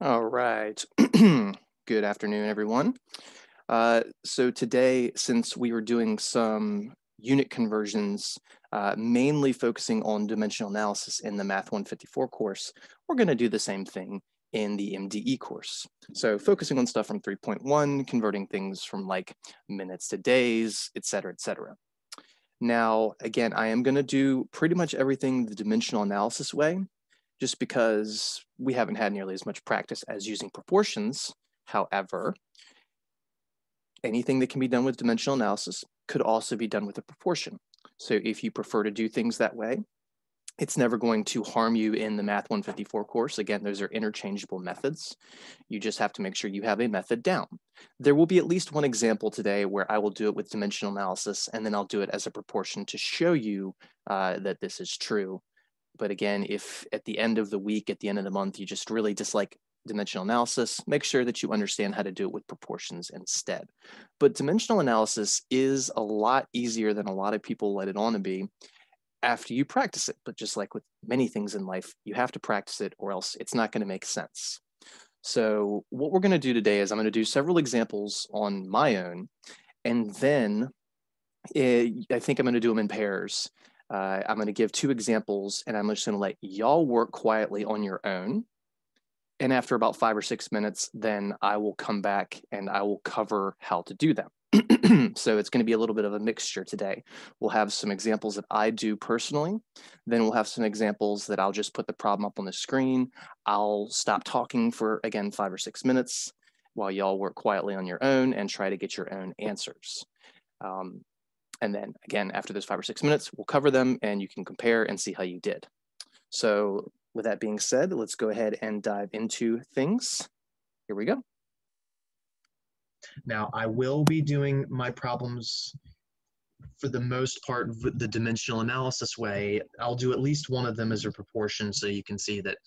All right. Good afternoon, everyone. Uh, so today, since we were doing some unit conversions, uh, mainly focusing on dimensional analysis in the Math 154 course, we're going to do the same thing in the MDE course. So focusing on stuff from 3.1, converting things from like minutes to days, et cetera, et cetera. Now, again, I am going to do pretty much everything the dimensional analysis way, just because we haven't had nearly as much practice as using proportions. However, anything that can be done with dimensional analysis could also be done with a proportion. So if you prefer to do things that way, it's never going to harm you in the Math 154 course. Again, those are interchangeable methods. You just have to make sure you have a method down. There will be at least one example today where I will do it with dimensional analysis, and then I'll do it as a proportion to show you uh, that this is true. But again, if at the end of the week, at the end of the month, you just really dislike dimensional analysis, make sure that you understand how to do it with proportions instead. But dimensional analysis is a lot easier than a lot of people let it on to be after you practice it. But just like with many things in life, you have to practice it or else it's not going to make sense. So what we're going to do today is I'm going to do several examples on my own, and then it, eh, I think I'm going to do them in pairs. Uh, I'm going to give two examples, and I'm just going to let y'all work quietly on your own and after about five or six minutes, then I will come back and I will cover how to do them. so it's going to be a little bit of a mixture today. We'll have some examples that I do personally. Then we'll have some examples that I'll just put the problem up on the screen. I'll stop talking for, again, five or six minutes while y'all work quietly on your own and try to get your own answers. Um, and then again, after those five or six minutes, we'll cover them and you can compare and see how you did. So with that being said, let's go ahead and dive into things. Here we go. Now, I will be doing my problems for the most part the dimensional analysis way. I'll do at least one of them as a proportion so you can see that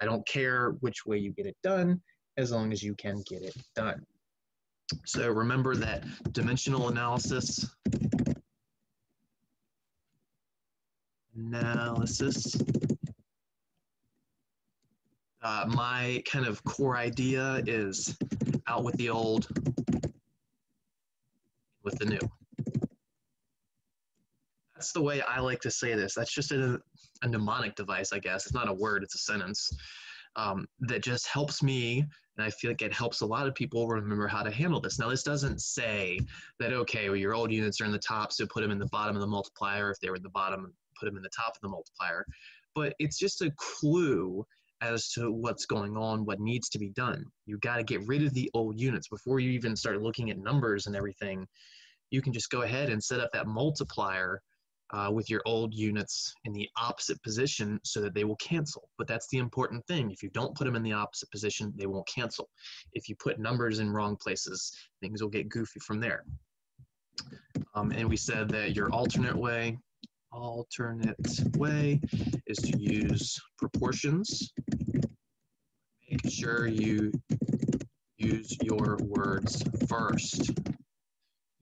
I don't care which way you get it done as long as you can get it done. So remember that dimensional analysis analysis uh, my kind of core idea is out with the old, with the new. That's the way I like to say this. That's just a, a mnemonic device, I guess. It's not a word, it's a sentence um, that just helps me. And I feel like it helps a lot of people remember how to handle this. Now, this doesn't say that, okay, well, your old units are in the top, so put them in the bottom of the multiplier. If they were in the bottom, put them in the top of the multiplier. But it's just a clue as to what's going on, what needs to be done. You got to get rid of the old units before you even start looking at numbers and everything. You can just go ahead and set up that multiplier uh, with your old units in the opposite position so that they will cancel. But that's the important thing. If you don't put them in the opposite position, they won't cancel. If you put numbers in wrong places, things will get goofy from there. Um, and we said that your alternate way alternate way is to use proportions. Make sure you use your words first.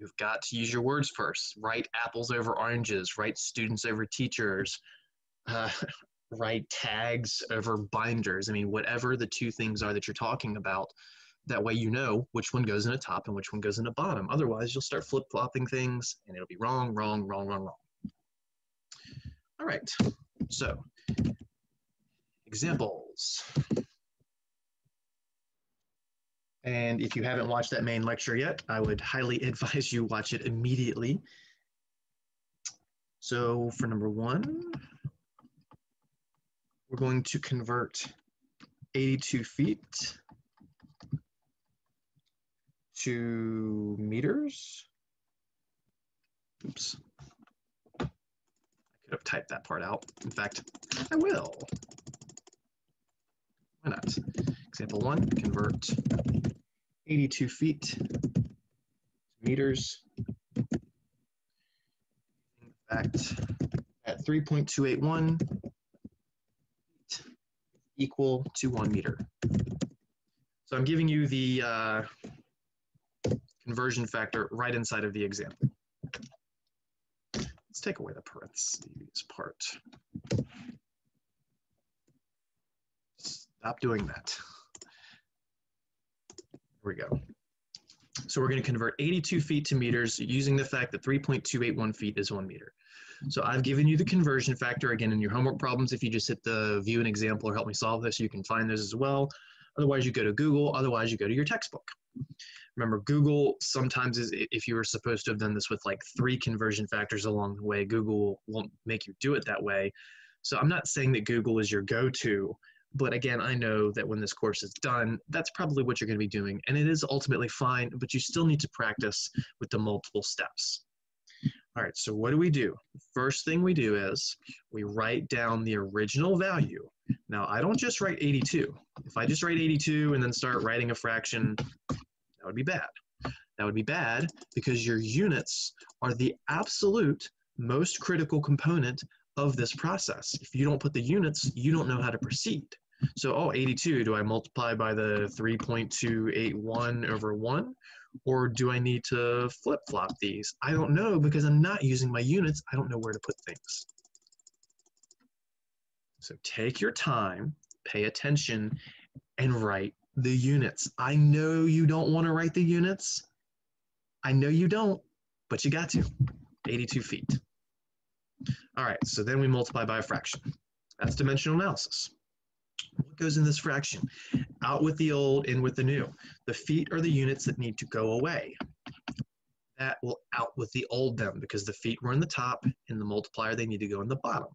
You've got to use your words first. Write apples over oranges, write students over teachers, uh, write tags over binders. I mean, whatever the two things are that you're talking about, that way you know which one goes in the top and which one goes in the bottom. Otherwise, you'll start flip-flopping things and it'll be wrong, wrong, wrong, wrong, wrong. All right, so examples. And if you haven't watched that main lecture yet, I would highly advise you watch it immediately. So for number one, we're going to convert 82 feet to meters. Oops I could have typed that part out. In fact, I will. Why not? Example one, convert 82 feet meters. In fact, at 3.281 equal to one meter. So I'm giving you the uh, conversion factor right inside of the example. Let's take away the parentheses part. Stop doing that. We go. So we're going to convert 82 feet to meters using the fact that 3.281 feet is one meter. So I've given you the conversion factor again in your homework problems. If you just hit the view an example or help me solve this, you can find those as well. Otherwise, you go to Google. Otherwise, you go to your textbook. Remember, Google sometimes is if you were supposed to have done this with like three conversion factors along the way, Google won't make you do it that way. So I'm not saying that Google is your go-to, but again, I know that when this course is done, that's probably what you're going to be doing. And it is ultimately fine, but you still need to practice with the multiple steps. All right, so what do we do? First thing we do is we write down the original value. Now, I don't just write 82. If I just write 82 and then start writing a fraction, that would be bad. That would be bad because your units are the absolute most critical component of this process. If you don't put the units, you don't know how to proceed. So, oh, 82, do I multiply by the 3.281 over 1? Or do I need to flip-flop these? I don't know because I'm not using my units. I don't know where to put things. So take your time, pay attention, and write the units. I know you don't want to write the units. I know you don't, but you got to. 82 feet. All right, so then we multiply by a fraction. That's dimensional analysis. What goes in this fraction? Out with the old, in with the new. The feet are the units that need to go away. That will out with the old them because the feet were in the top and the multiplier, they need to go in the bottom.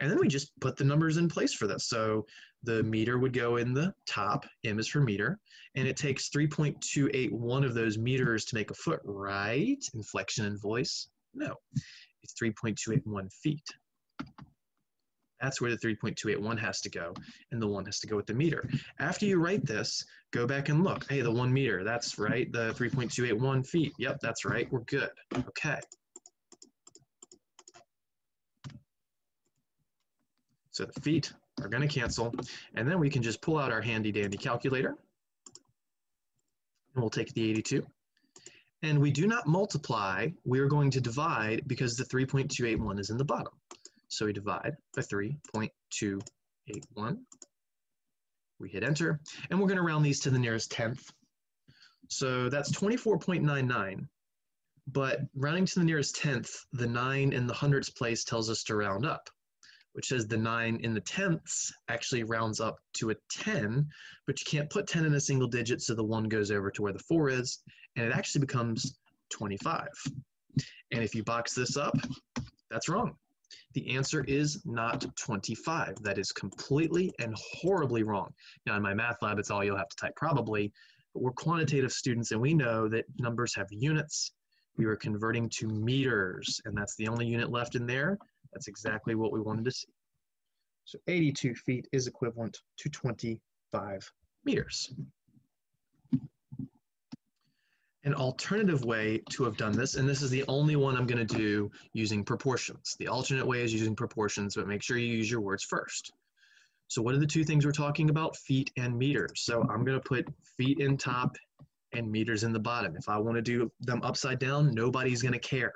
And then we just put the numbers in place for this. So the meter would go in the top, M is for meter, and it takes 3.281 of those meters to make a foot, right? Inflection and voice? No, it's 3.281 feet. That's where the 3.281 has to go, and the one has to go with the meter. After you write this, go back and look. Hey, the one meter, that's right. The 3.281 feet, yep, that's right. We're good. Okay. So the feet are going to cancel, and then we can just pull out our handy dandy calculator. And we'll take the 82. And we do not multiply, we're going to divide because the 3.281 is in the bottom. So we divide by 3.281. We hit enter, and we're going to round these to the nearest tenth. So that's 24.99. But rounding to the nearest tenth, the 9 in the hundredths place tells us to round up, which says the 9 in the tenths actually rounds up to a 10, but you can't put 10 in a single digit, so the 1 goes over to where the 4 is, and it actually becomes 25. And if you box this up, that's wrong. The answer is not 25. That is completely and horribly wrong. Now, in MyMathLab, it's all you'll have to type probably, but we're quantitative students and we know that numbers have units. We were converting to meters, and that's the only unit left in there. That's exactly what we wanted to see. So 82 feet is equivalent to 25 meters. An alternative way to have done this, and this is the only one I'm going to do using proportions. The alternate way is using proportions, but make sure you use your words first. So what are the two things we're talking about? Feet and meters. So I'm going to put feet in top and meters in the bottom. If I want to do them upside down, nobody's going to care.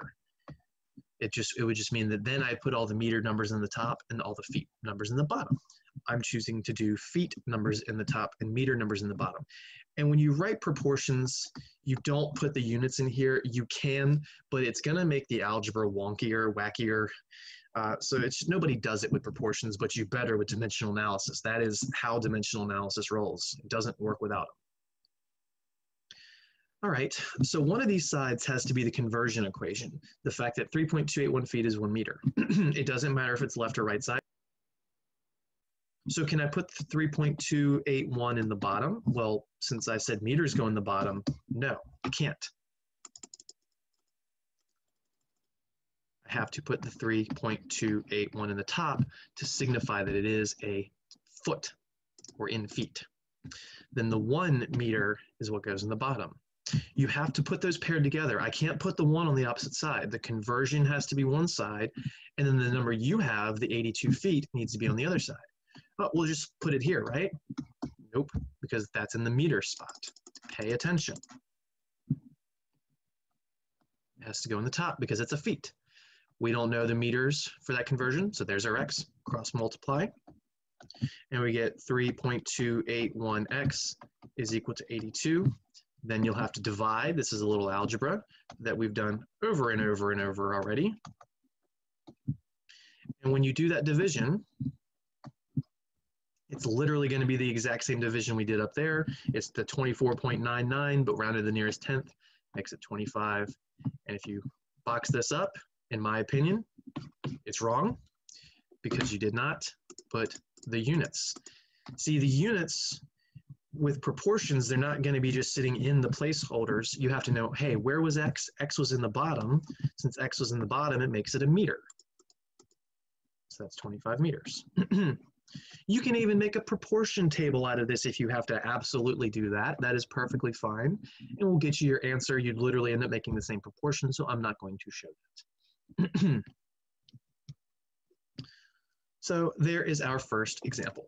It just it would just mean that then I put all the meter numbers in the top and all the feet numbers in the bottom. I'm choosing to do feet numbers in the top and meter numbers in the bottom. And when you write proportions, you don't put the units in here. You can, but it's going to make the algebra wonkier, wackier. Uh, so it's nobody does it with proportions, but you better with dimensional analysis. That is how dimensional analysis rolls. It doesn't work without them. All right, so one of these sides has to be the conversion equation, the fact that 3.281 feet is one meter. it doesn't matter if it's left or right side. So can I put the 3.281 in the bottom? Well, since I said meters go in the bottom, no, I can't. I have to put the 3.281 in the top to signify that it is a foot or in feet. Then the one meter is what goes in the bottom. You have to put those paired together. I can't put the one on the opposite side. The conversion has to be one side, and then the number you have, the 82 feet, needs to be on the other side. But we'll just put it here, right? Nope, because that's in the meter spot. Pay attention. It has to go in the top because it's a feet. We don't know the meters for that conversion, so there's our x, cross multiply. And we get 3.281x is equal to 82. Then you'll have to divide. This is a little algebra that we've done over and over and over already. And when you do that division, it's literally going to be the exact same division we did up there. It's the 24.99, but rounded the nearest tenth, makes it 25. And if you box this up, in my opinion, it's wrong because you did not put the units. See, the units with proportions, they're not going to be just sitting in the placeholders. You have to know, hey, where was x? x was in the bottom. Since x was in the bottom, it makes it a meter. So that's 25 meters. you can even make a proportion table out of this if you have to absolutely do that. That is perfectly fine. And we'll get you your answer. You'd literally end up making the same proportion, so I'm not going to show that. so there is our first example.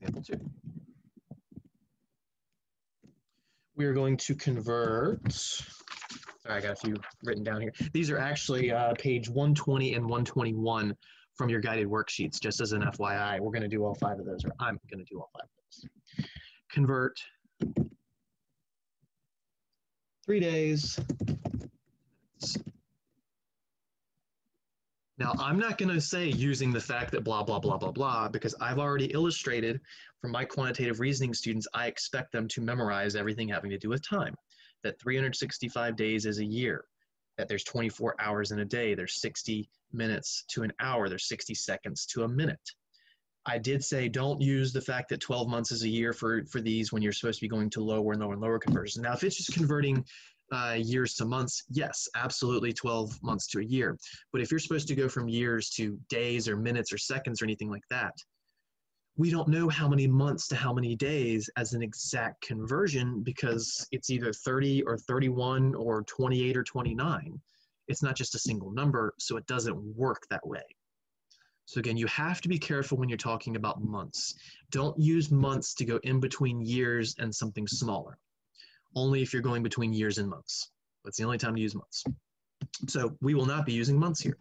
Example two. We are going to convert, sorry, I got a few written down here. These are actually uh, page 120 and 121 from your guided worksheets, just as an FYI. We're gonna do all five of those, or I'm gonna do all five of those. Convert three days Now, I'm not going to say using the fact that blah, blah, blah, blah, blah, because I've already illustrated for my quantitative reasoning students, I expect them to memorize everything having to do with time, that 365 days is a year, that there's 24 hours in a day, there's 60 minutes to an hour, there's 60 seconds to a minute. I did say don't use the fact that 12 months is a year for, for these when you're supposed to be going to lower and lower and lower conversions. Now, if it's just converting uh, years to months, yes, absolutely 12 months to a year. But if you're supposed to go from years to days or minutes or seconds or anything like that, we don't know how many months to how many days as an exact conversion because it's either 30 or 31 or 28 or 29. It's not just a single number, so it doesn't work that way. So again, you have to be careful when you're talking about months. Don't use months to go in between years and something smaller only if you're going between years and months. That's the only time to use months. So we will not be using months here.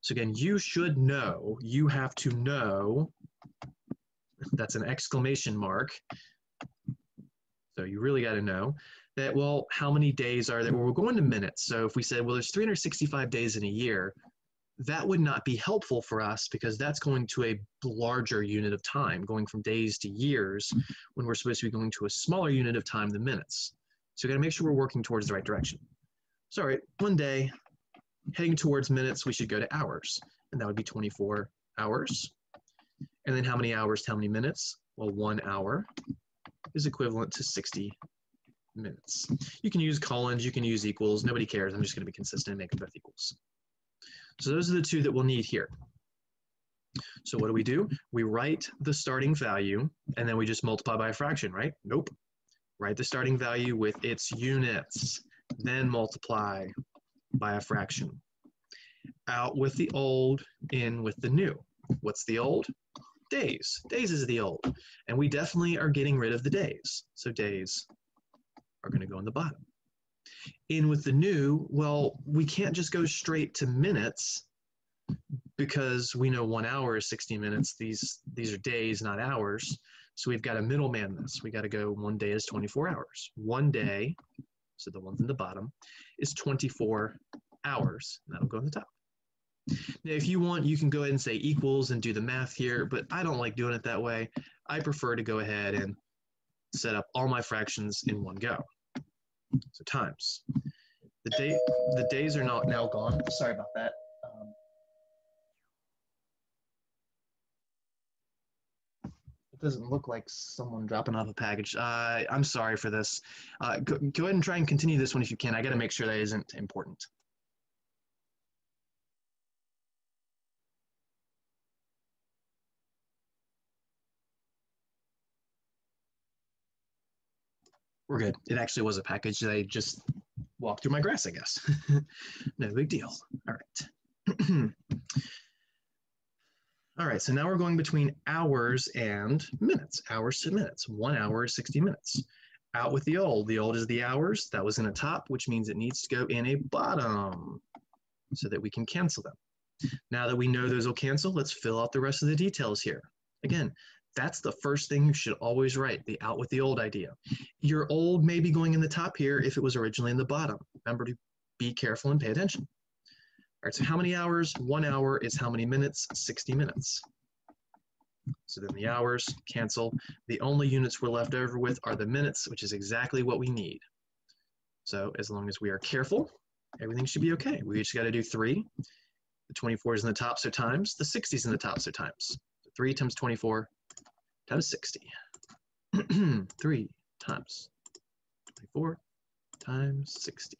So again, you should know, you have to know, that's an exclamation mark. So you really got to know that, well, how many days are there? Well, we're going to minutes. So if we said, well, there's 365 days in a year, that would not be helpful for us because that's going to a larger unit of time, going from days to years when we're supposed to be going to a smaller unit of time, the minutes. So we got to make sure we're working towards the right direction. So, one day, heading towards minutes, we should go to hours, and that would be 24 hours. And then how many hours how many minutes? Well, one hour is equivalent to 60 minutes. You can use colons, you can use equals, nobody cares. I'm just going to be consistent and make them both equals. So those are the two that we'll need here. So what do we do? We write the starting value and then we just multiply by a fraction, right? Nope. Write the starting value with its units, then multiply by a fraction. Out with the old, in with the new. What's the old? Days. Days is the old. And we definitely are getting rid of the days. So days are going to go in the bottom in with the new, well, we can't just go straight to minutes because we know one hour is 60 minutes. These, these are days, not hours. So we've got to middleman this. We got to go one day is 24 hours. One day, so the ones in the bottom, is 24 hours. That'll go on the top. Now, if you want, you can go ahead and say equals and do the math here, but I don't like doing it that way. I prefer to go ahead and set up all my fractions in one go. So times. The day the days are not now gone. Sorry about that. Um, it doesn't look like someone dropping off a package. Uh, I'm sorry for this. Uh, go, go ahead and try and continue this one if you can. I got to make sure that isn't important. We're good. It actually was a package that I just walked through my grass, I guess. no big deal. All right. All right, so now we're going between hours and minutes, hours to minutes. One hour is 60 minutes. Out with the old. The old is the hours. That was in a top, which means it needs to go in a bottom so that we can cancel them. Now that we know those will cancel, let's fill out the rest of the details here. Again, That's the first thing you should always write, the out with the old idea. Your old may be going in the top here if it was originally in the bottom. Remember to be careful and pay attention. All right, so how many hours? One hour is how many minutes? 60 minutes. So then the hours cancel. The only units we're left over with are the minutes, which is exactly what we need. So as long as we are careful, everything should be okay. We just got to do three. The 24 is in the top, so times. The 60 is in the top, so times. So 3 times 24 times 60. 3 times 24 times 60.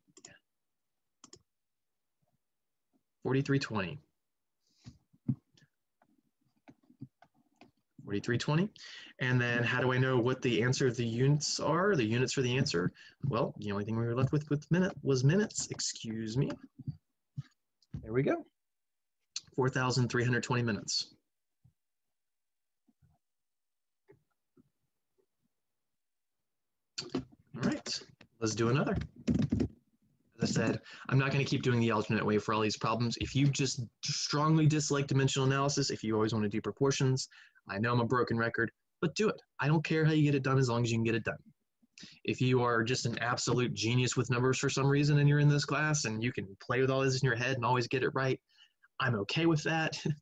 4320. 4320. And then how do I know what the answer of the units are, the units for the answer? Well, the only thing we were left with with minute was minutes, excuse me. There we go. 4,320 minutes. All right, let's do another. As I said, I'm not going to keep doing the alternate way for all these problems. If you just strongly dislike dimensional analysis, if you always want to do proportions, I know I'm a broken record, but do it. I don't care how you get it done as long as you can get it done. If you are just an absolute genius with numbers for some reason and you're in this class and you can play with all this in your head and always get it right, I'm okay with that.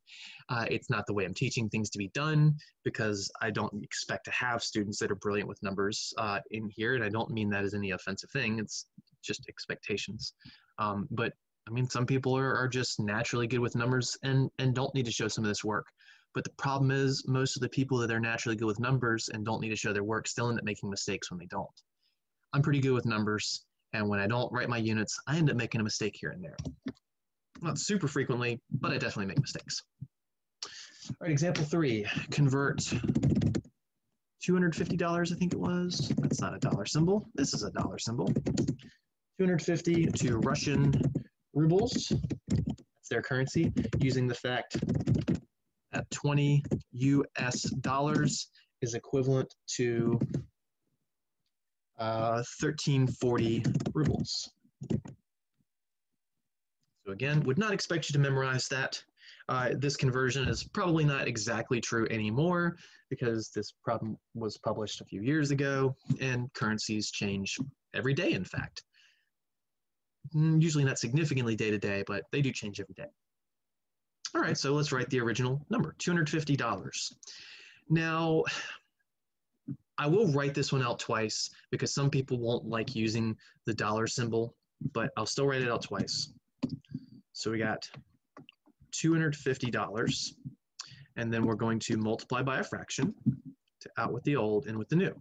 Uh, it's not the way I'm teaching things to be done because I don't expect to have students that are brilliant with numbers uh, in here. And I don't mean that as any offensive thing. It's just expectations. Um, but I mean, some people are, are just naturally good with numbers and, and don't need to show some of this work. But the problem is most of the people that are naturally good with numbers and don't need to show their work still end up making mistakes when they don't. I'm pretty good with numbers, and when I don't write my units, I end up making a mistake here and there. Not super frequently, but I definitely make mistakes. All right, example three, convert $250, I think it was. That's not a dollar symbol. This is a dollar symbol. 250 to Russian rubles. That's their currency, using the fact that 20 US dollars is equivalent to uh, 1340 rubles. So again, would not expect you to memorize that. Uh, this conversion is probably not exactly true anymore because this problem was published a few years ago and currencies change every day, in fact. Mm, usually not significantly day to day, but they do change every day. All right, so let's write the original number, $250. Now, I will write this one out twice because some people won't like using the dollar symbol, but I'll still write it out twice. So we got $250, and then we're going to multiply by a fraction to out with the old and with the new.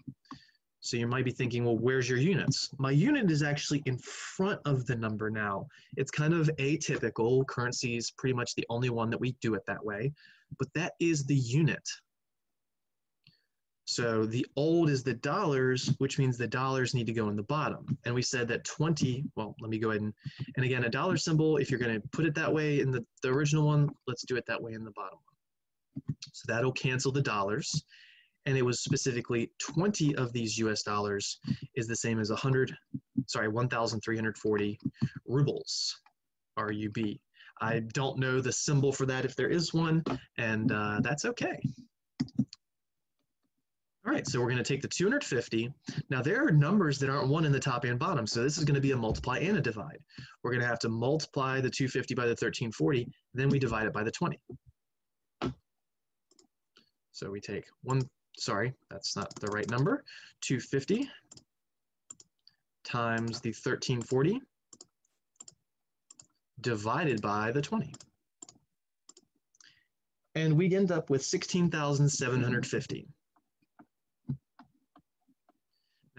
So you might be thinking, well, where's your units? My unit is actually in front of the number now. It's kind of atypical. Currency is pretty much the only one that we do it that way, but that is the unit. So the old is the dollars, which means the dollars need to go in the bottom. And we said that 20, well, let me go ahead and, and again, a dollar symbol, if you're gonna put it that way in the, the original one, let's do it that way in the bottom one. So that'll cancel the dollars and it was specifically 20 of these US dollars is the same as 100, sorry, 1,340 rubles, R-U-B. I don't know the symbol for that if there is one, and uh, that's okay. All right, so we're gonna take the 250. Now there are numbers that aren't one in the top and bottom, so this is gonna be a multiply and a divide. We're gonna have to multiply the 250 by the 1340, then we divide it by the 20. So we take one sorry, that's not the right number, 250 times the 1340 divided by the 20. And we end up with 16,750.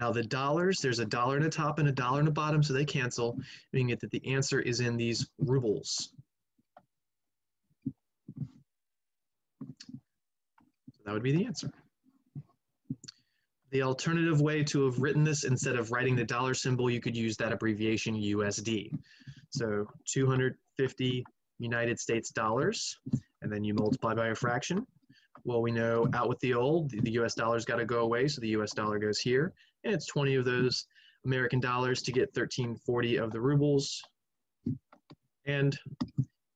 Now the dollars, there's a dollar in the top and a dollar in the bottom, so they cancel, meaning that the answer is in these rubles. So that would be the answer. The alternative way to have written this, instead of writing the dollar symbol, you could use that abbreviation USD. So 250 United States dollars, and then you multiply by a fraction. Well, we know out with the old, the US dollar's got to go away, so the US dollar goes here, and it's 20 of those American dollars to get 1340 of the rubles. And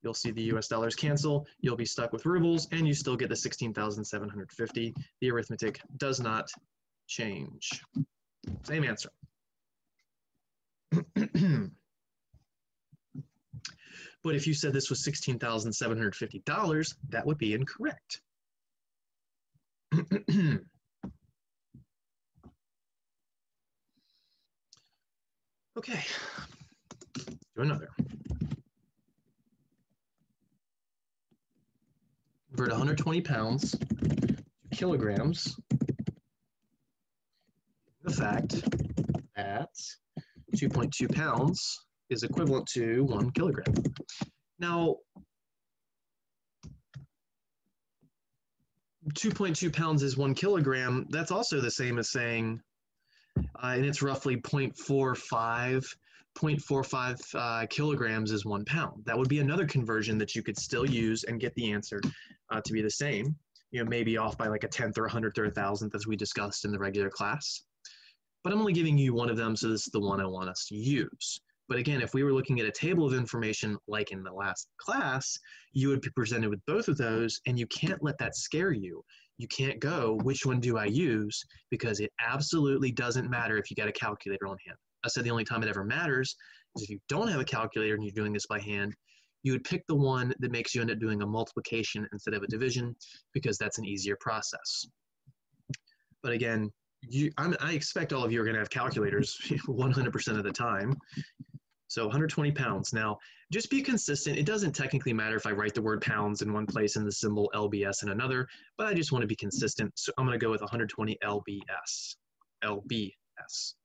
You'll see the US dollars cancel, you'll be stuck with rubles, and you still get the 16,750. The arithmetic does not change. Same answer. but if you said this was $16,750, that would be incorrect. okay, do another. Convert 120 pounds to kilograms. The fact that 2.2 pounds is equivalent to one kilogram. Now, 2.2 pounds is one kilogram. That's also the same as saying, uh, and it's roughly 0.45 0.45 uh, kilograms is one pound. That would be another conversion that you could still use and get the answer uh, to be the same. You know, maybe off by like a tenth or a hundredth or a thousandth, as we discussed in the regular class. But I'm only giving you one of them, so this is the one I want us to use. But again, if we were looking at a table of information like in the last class, you would be presented with both of those, and you can't let that scare you. You can't go, which one do I use? Because it absolutely doesn't matter if you got a calculator on hand. I said the only time it ever matters is if you don't have a calculator and you're doing this by hand, you would pick the one that makes you end up doing a multiplication instead of a division because that's an easier process. But again, you, i expect all of you are going to have calculators 100% of the time. So 120 pounds. Now, just be consistent. It doesn't technically matter if I write the word pounds in one place and the symbol LBS in another, but I just want to be consistent. So I'm going to go with 120 LBS. LBS. So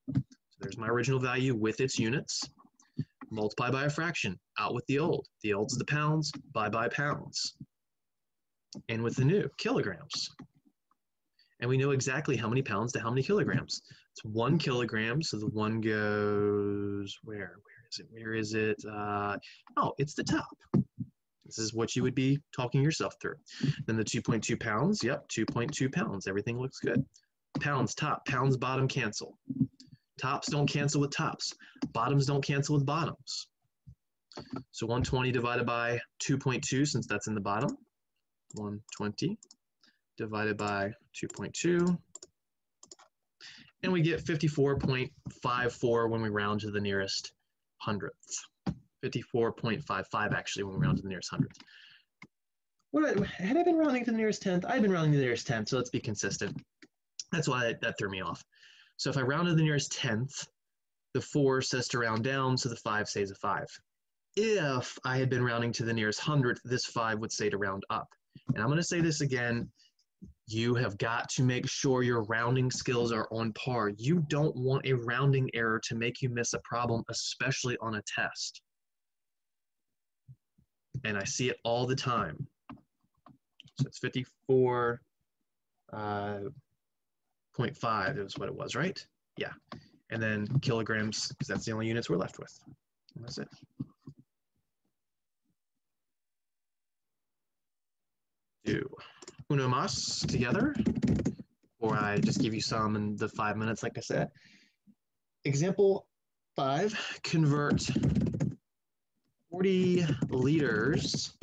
There's my original value with its units. Multiply by a fraction, out with the old. The old's the pounds, bye bye pounds. And with the new, kilograms. And we know exactly how many pounds to how many kilograms. It's one kilogram, so the one goes where? Where is it? Where is it? Uh, oh, it's the top. This is what you would be talking yourself through. Then the 2.2 pounds, yep, 2.2 pounds. Everything looks good. Pounds top, pounds bottom cancel. Tops don't cancel with tops. Bottoms don't cancel with bottoms. So 120 divided by 2.2, since that's in the bottom, 120 divided by 2.2. And we get 54.54 when we round to the nearest hundredth. 54.55 actually when we round to the nearest hundredth. What, had I been rounding to the nearest tenth? I've been rounding to the nearest tenth, so let's be consistent. That's why that, that threw me off. So if I round to the nearest tenth, the four says to round down, so the five says a five. If I had been rounding to the nearest hundredth, this five would say to round up. And I'm gonna say this again, you have got to make sure your rounding skills are on par. You don't want a rounding error to make you miss a problem, especially on a test. And I see it all the time. So it's 54, uh, 0.5 is what it was, right? Yeah. And then kilograms, because that's the only units we're left with. And that's it. Do uno mas together, or I just give you some in the five minutes, like I said. Example five, convert 40 liters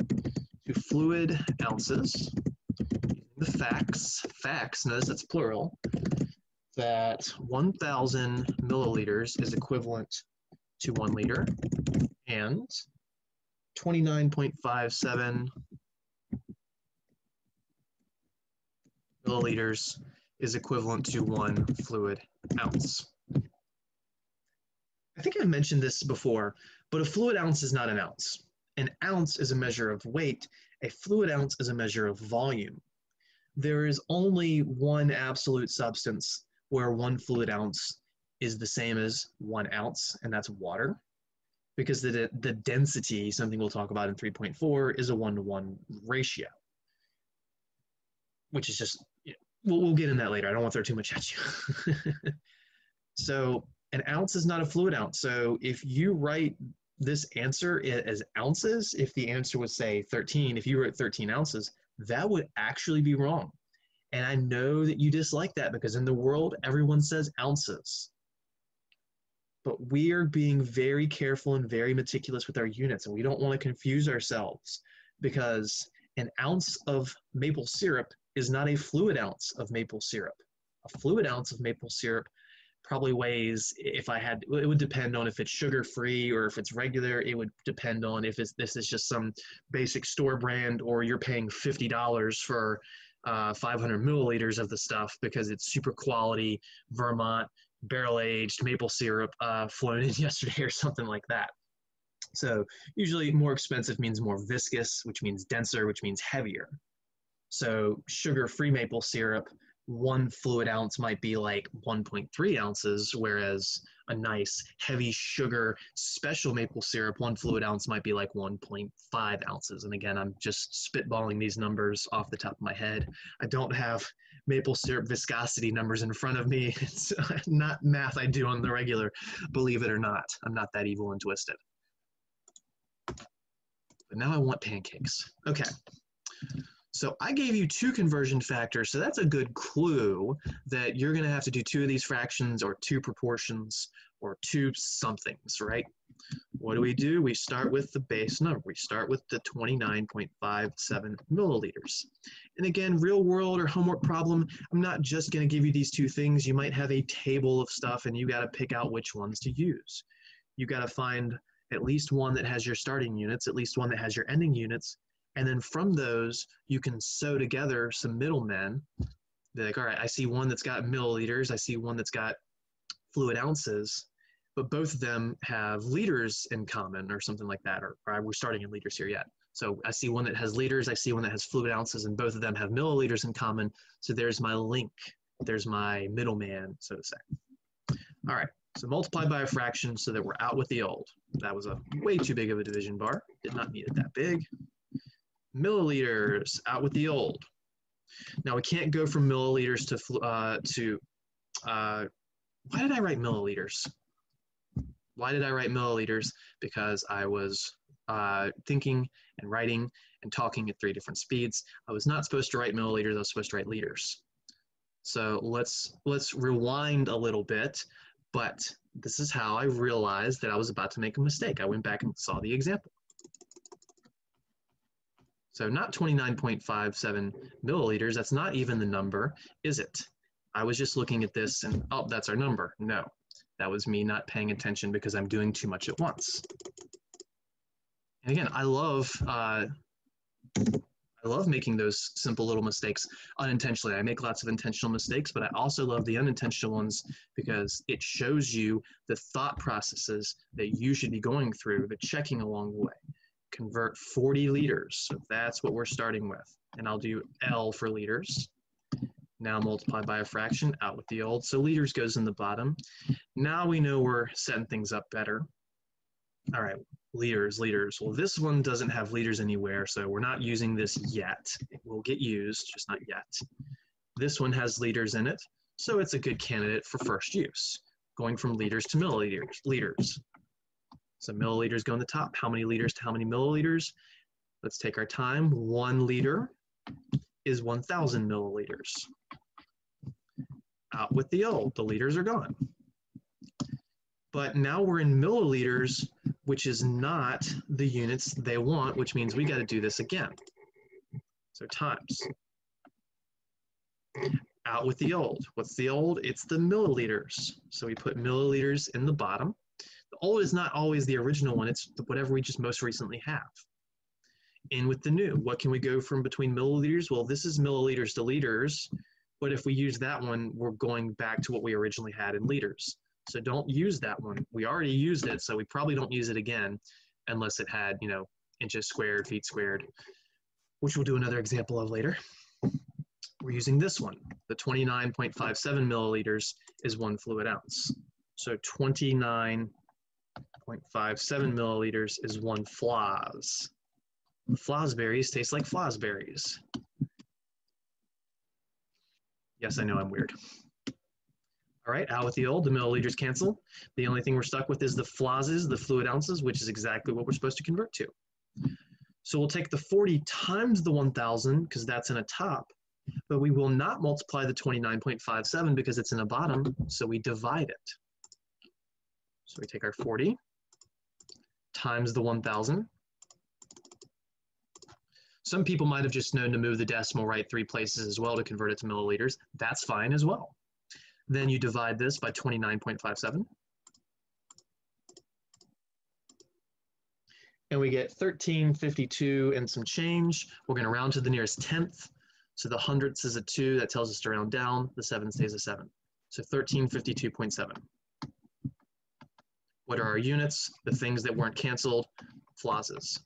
to fluid ounces the facts, facts, notice that's plural, that 1,000 milliliters is equivalent to one liter and 29.57 milliliters is equivalent to one fluid ounce. I think I've mentioned this before, but a fluid ounce is not an ounce. An ounce is a measure of weight. A fluid ounce is a measure of volume there is only one absolute substance where one fluid ounce is the same as one ounce, and that's water. Because the, the density, something we'll talk about in 3.4, is a one to one ratio, which is just, we'll, we'll get in that later. I don't want to throw too much at you. so, an ounce is not a fluid ounce. So, if you write this answer as ounces, if the answer was, say, 13, if you wrote 13 ounces, that would actually be wrong. And I know that you dislike that because in the world, everyone says ounces. but we are being very careful and very meticulous with our units, and we don't want to confuse ourselves because an ounce of maple syrup is not a fluid ounce of maple syrup. A fluid ounce of maple syrup probably weighs, if I had, it would depend on if it's sugar free or if it's regular. It would depend on if it's, this is just some basic store brand or you're paying $50 for uh, 500 milliliters of the stuff because it's super quality Vermont barrel aged maple syrup uh, flown in yesterday or something like that. So usually more expensive means more viscous, which means denser, which means heavier. So sugar-free maple syrup, one fluid ounce might be like 1.3 ounces, whereas a nice heavy sugar special maple syrup, one fluid ounce might be like 1.5 ounces. And again, I'm just spitballing these numbers off the top of my head. I don't have maple syrup viscosity numbers in front of me. It's not math I do on the regular, believe it or not. I'm not that evil and twisted. But now I want pancakes. Okay. So I gave you two conversion factors, so that's a good clue that you're going to have to do two of these fractions or two proportions or two somethings, right? What do we do? We start with the base number. We start with the 29.57 milliliters. And again, real world or homework problem, I'm not just going to give you these two things. You might have a table of stuff and you got to pick out which ones to use. You got to find at least one that has your starting units, at least one that has your ending units. And then from those, you can sew together some middlemen. They're like, all right, I see one that's got milliliters, I see one that's got fluid ounces, but both of them have liters in common or something like that. Or, or we're starting in liters here yet. So I see one that has liters, I see one that has fluid ounces, and both of them have milliliters in common. So there's my link, there's my middleman, so to say. All right, so multiply by a fraction so that we're out with the old. That was a way too big of a division bar. Did not need it that big. Milliliters, out with the old. Now we can't go from milliliters to, uh, to uh, why did I write milliliters? Why did I write milliliters? Because I was uh, thinking and writing and talking at three different speeds. I was not supposed to write milliliters, I was supposed to write liters. So let's, let's rewind a little bit but this is how I realized that I was about to make a mistake. I went back and saw the example. So not 29.57 milliliters, that's not even the number, is it? I was just looking at this and, oh, that's our number. No, that was me not paying attention because I'm doing too much at once. And again, I love uh, I love making those simple little mistakes unintentionally. I make lots of intentional mistakes, but I also love the unintentional ones because it shows you the thought processes that you should be going through, the checking along the way. Convert 40 liters. So that's what we're starting with. And I'll do L for liters. Now multiply by a fraction, out with the old. So liters goes in the bottom. Now we know we're setting things up better. All right, liters, liters. Well, this one doesn't have liters anywhere, so we're not using this yet. It will get used, just not yet. This one has liters in it, so it's a good candidate for first use, going from liters to milliliters. Liters. So milliliters go on the top. How many liters to how many milliliters? Let's take our time. One liter is 1,000 milliliters. Out with the old, the liters are gone. But now we're in milliliters, which is not the units they want, which means we got to do this again. So times. Out with the old. What's the old? It's the milliliters. So we put milliliters in the bottom. Old is not always the original one. It's whatever we just most recently have. And with the new. What can we go from between milliliters? Well, this is milliliters to liters. But if we use that one, we're going back to what we originally had in liters. So don't use that one. We already used it, so we probably don't use it again unless it had, you know, inches squared, feet squared, which we'll do another example of later. We're using this one. The 29.57 milliliters is one fluid ounce. So 29.57 milliliters is one floz. Flosberries taste like flosberries. Yes, I know I'm weird. All right, out with the old, the milliliters cancel. The only thing we're stuck with is the flosses, the fluid ounces, which is exactly what we're supposed to convert to. So we'll take the 40 times the 1,000 because that's in a top, but we will not multiply the 29.57 because it's in a bottom, so we divide it. So we take our 40 times the 1,000. Some people might have just known to move the decimal right three places as well to convert it to milliliters. That's fine as well. Then you divide this by 29.57. And we get 1352 and some change. We're going to round to the nearest tenth. So the hundredths is a 2. That tells us to round down. The 7 stays a 7. So 1352.7. What are our units? The things that weren't canceled, flosses.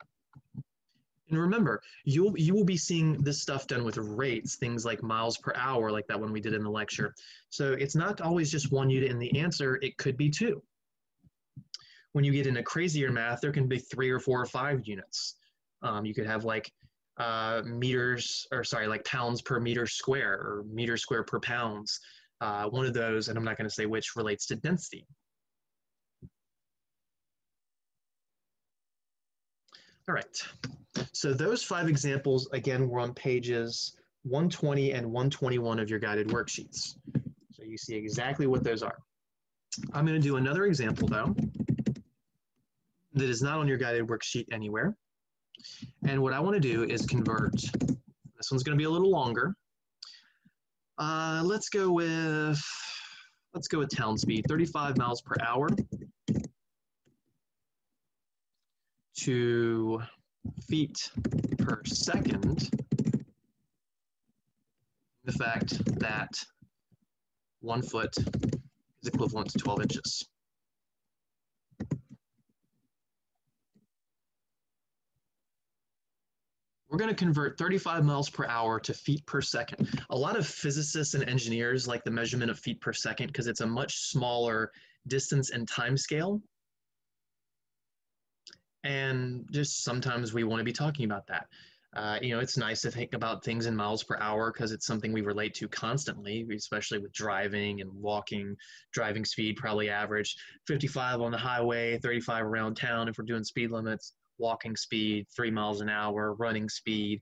And remember, you'll, you will be seeing this stuff done with rates, things like miles per hour, like that one we did in the lecture. So it's not always just one unit in the answer, it could be two. When you get into crazier math, there can be three or four or five units. Um, you could have like uh, meters, or sorry, like pounds per meter square or meter square per pounds. Uh, one of those, and I'm not going to say which, relates to density. All right, so those five examples, again, were on pages 120 and 121 of your guided worksheets. So you see exactly what those are. I'm going to do another example, though, that is not on your guided worksheet anywhere. And what I want to do is convert, this one's going to be a little longer. Uh, let's go with, let's go with town speed, 35 miles per hour to feet per second, the fact that one foot is equivalent to 12 inches. We're going to convert 35 miles per hour to feet per second. A lot of physicists and engineers like the measurement of feet per second because it's a much smaller distance and time scale. And just sometimes we want to be talking about that. Uh, you know, it's nice to think about things in miles per hour because it's something we relate to constantly, especially with driving and walking. Driving speed probably average 55 on the highway, 35 around town if we're doing speed limits, walking speed, three miles an hour, running speed,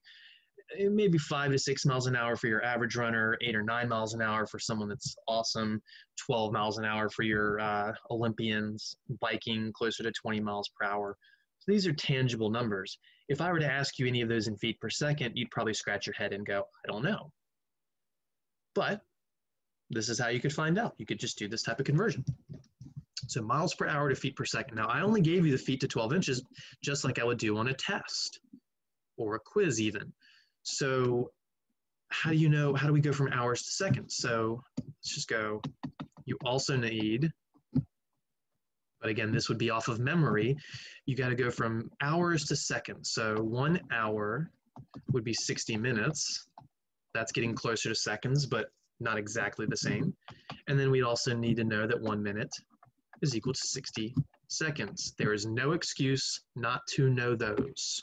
eh, maybe five to six miles an hour for your average runner, eight or nine miles an hour for someone that's awesome, 12 miles an hour for your uh, Olympians, biking closer to 20 miles per hour. These are tangible numbers. If I were to ask you any of those in feet per second, you'd probably scratch your head and go, I don't know. But this is how you could find out. You could just do this type of conversion. So miles per hour to feet per second. Now, I only gave you the feet to 12 inches, just like I would do on a test or a quiz even. So how do you know, how do we go from hours to seconds? So let's just go, you also need but again, this would be off of memory. Mm-hmm. You got to go from hours to seconds. So one hour would be 60 minutes. That's getting closer to seconds, but not exactly the same. And then we'd also need to know that one minute is equal to 60 seconds. There is no excuse not to know those.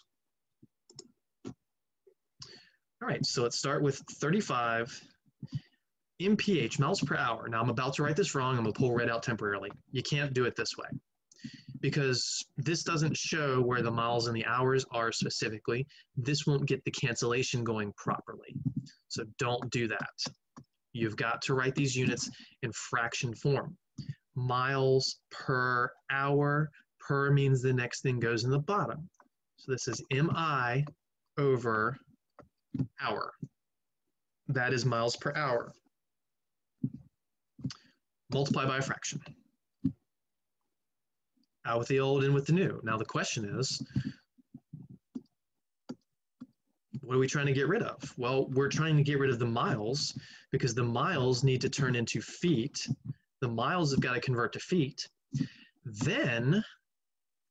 All right, so let's start with 35 mph, miles per hour. Now I'm about to write this wrong. I'm gonna pull red out temporarily. You can't do it this way because this doesn't show where the miles and the hours are specifically. This won't get the cancellation going properly. So don't do that. You've got to write these units in fraction form. Miles per hour, per means the next thing goes in the bottom. So this is MI over hour. That is miles per hour multiply by a fraction. Out with the old, in with the new. Now the question is, what are we trying to get rid of? Well, we're trying to get rid of the miles because the miles need to turn into feet. The miles have got to convert to feet. Then,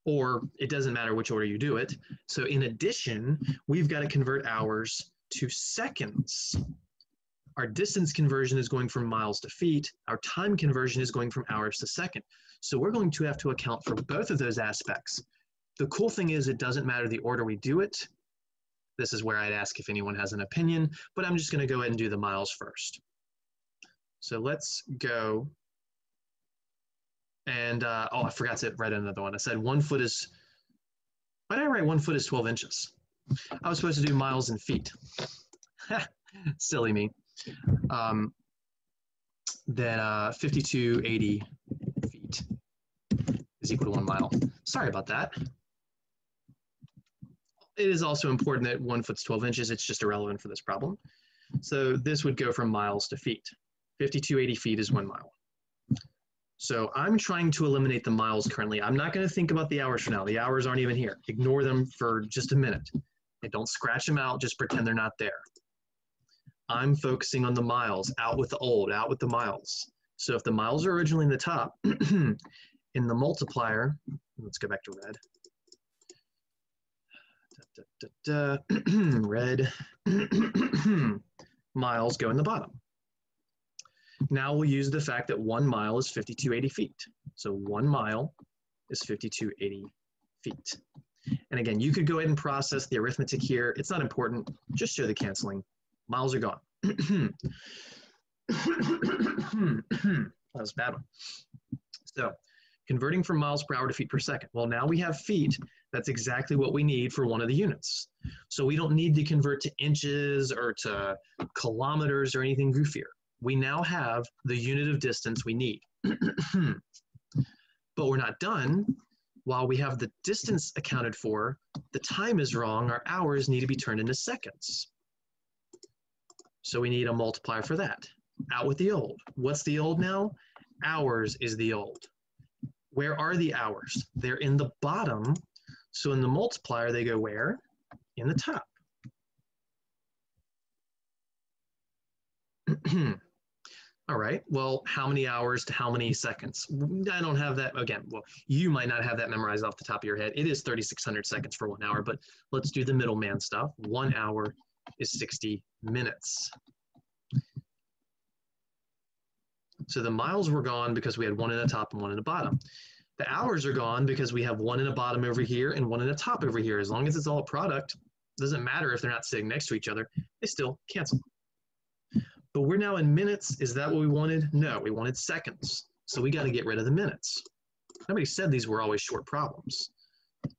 or it doesn't matter which order you do it. So in addition, we've got to convert hours to seconds. Our distance conversion is going from miles to feet. Our time conversion is going from hours to second. So we're going to have to account for both of those aspects. The cool thing is it doesn't matter the order we do it. This is where I'd ask if anyone has an opinion, but I'm just gonna go ahead and do the miles first. So let's go. And, uh, oh, I forgot to write another one. I said one foot is, why did I write one foot is 12 inches? I was supposed to do miles and feet. Silly me um, then uh, 5280 feet. is equal to one mile. Sorry about that. It is also important that one foot's 12 inches. It's just irrelevant for this problem. So this would go from miles to feet. 5280 feet is one mile. So I'm trying to eliminate the miles currently. I'm not going to think about the hours for now. The hours aren't even here. Ignore them for just a minute. And don't scratch them out. Just pretend they're not there. I'm focusing on the miles, out with the old, out with the miles. So if the miles are originally in the top, in the multiplier, let's go back to red. Da, da, da, red miles go in the bottom. Now we'll use the fact that one mile is 5280 feet. So one mile is 5280 feet. And again, you could go ahead and process the arithmetic here. It's not important. Just show the canceling. Miles are gone. that was a bad one. So converting from miles per hour to feet per second. Well, now we have feet. That's exactly what we need for one of the units. So we don't need to convert to inches or to kilometers or anything goofier. We now have the unit of distance we need. but we're not done. While we have the distance accounted for, the time is wrong. Our hours need to be turned into seconds. So we need a multiplier for that. Out with the old. What's the old now? Hours is the old. Where are the hours? They're in the bottom. So in the multiplier, they go where? In the top. All right, well, how many hours to how many seconds? I don't have that, again, well, you might not have that memorized off the top of your head. It is 3,600 seconds for one hour, but let's do the middleman stuff. One hour is 60 minutes. So the miles were gone because we had one in the top and one in the bottom. The hours are gone because we have one in the bottom over here and one in the top over here. As long as it's all a product, doesn't matter if they're not sitting next to each other, they still cancel. But we're now in minutes. Is that what we wanted? No, we wanted seconds. So we got to get rid of the minutes. Nobody said these were always short problems.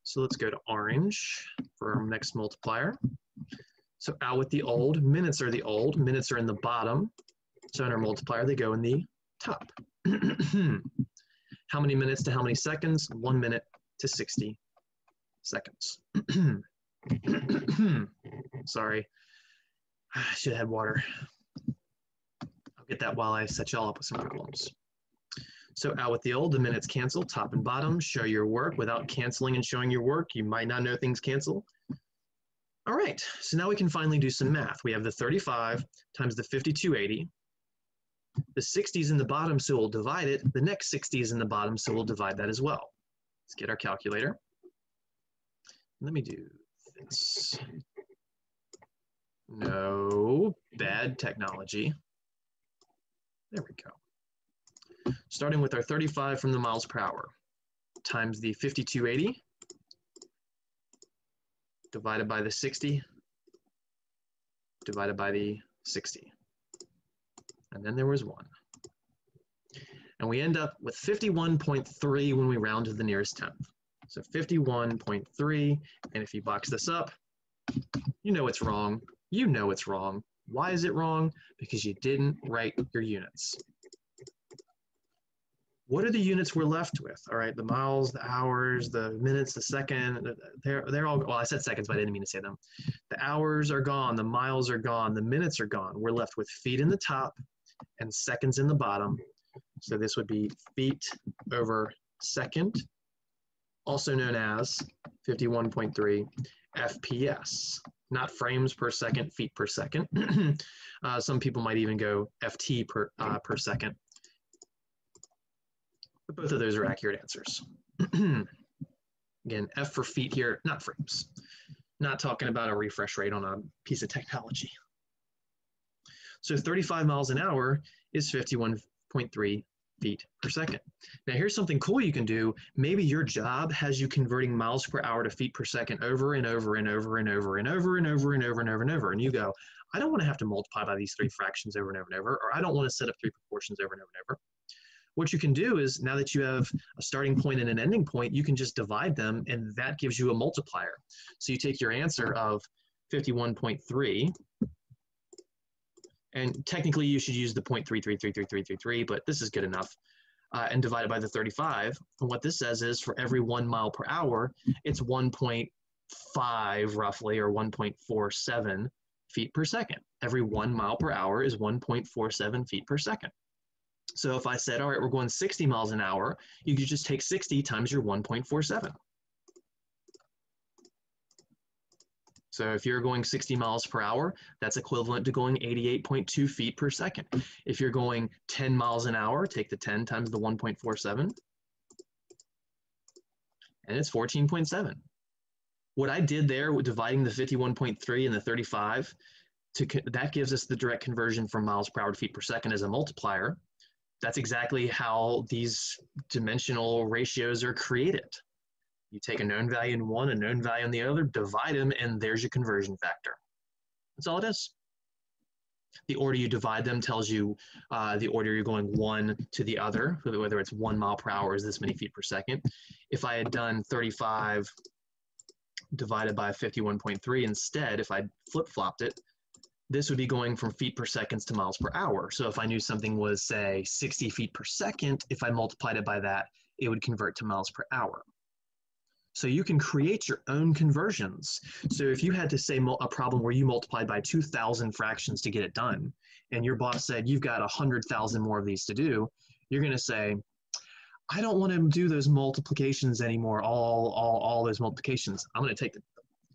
So let's go to orange for our next multiplier. So out with the old, minutes are the old, minutes are in the bottom. So in our multiplier, they go in the top. how many minutes to how many seconds? One minute to 60 seconds. Sorry, I should have had water. I'll get that while I set y'all up with some problems. So out with the old, the minutes cancel, top and bottom, show your work. Without canceling and showing your work, you might not know things cancel. All right, so now we can finally do some math. We have the 35 times the 5280. The 60 is in the bottom, so we'll divide it. The next 60 is in the bottom, so we'll divide that as well. Let's get our calculator. Let me do this. No, bad technology. There we go. Starting with our 35 from the miles per hour times the 5280 divided by the 60 divided by the 60. And then there was one. And we end up with 51.3 when we round to the nearest tenth. So 51.3, and if you box this up, you know it's wrong. You know it's wrong. Why is it wrong? Because you didn't write your units what are the units we're left with? All right, the miles, the hours, the minutes, the second, they're, they're all, well, I said seconds, but I didn't mean to say them. The hours are gone, the miles are gone, the minutes are gone. We're left with feet in the top and seconds in the bottom. So this would be feet over second, also known as 51.3 FPS, not frames per second, feet per second. uh, some people might even go FT per, uh, per second. But both of those are accurate answers. Again, F for feet here, not frames. Not talking about a refresh rate on a piece of technology. So 35 miles an hour is 51.3 feet per second. Now here's something cool you can do. Maybe your job has you converting miles per hour to feet per second over and over and over and over and over and over and over and over and over. And you go, I don't want to have to multiply by these three fractions over and over and over, or I don't want to set up three proportions over and over and over what you can do is now that you have a starting point and an ending point, you can just divide them and that gives you a multiplier. So you take your answer of 51.3 and technically you should use the 0.33333333, but this is good enough. uh, and divide it by the 35. And what this says is for every one mile per hour, it's 1.5 roughly or 1.47 feet per second. Every one mile per hour is 1.47 feet per second. So if I said, all right, we're going 60 miles an hour, you could just take 60 times your 1.47. So if you're going 60 miles per hour, that's equivalent to going 88.2 feet per second. If you're going 10 miles an hour, take the 10 times the 1.47, and it's 14.7. What I did there with dividing the 51.3 and the 35, to, that gives us the direct conversion from miles per hour to feet per second as a multiplier. That's exactly how these dimensional ratios are created. You take a known value in one, a known value in the other, divide them, and there's your conversion factor. That's all it is. The order you divide them tells you uh, the order you're going one to the other, whether it's one mile per hour is this many feet per second. If I had done 35 divided by 51.3 instead, if I flip-flopped it, this would be going from feet per seconds to miles per hour. So if I knew something was, say, 60 feet per second, if I multiplied it by that, it would convert to miles per hour. So you can create your own conversions. So if you had to say a problem where you multiplied by 2,000 fractions to get it done, and your boss said you've got 100,000 more of these to do, you're going to say, I don't want to do those multiplications anymore, all, all, all those multiplications. I'm going to take the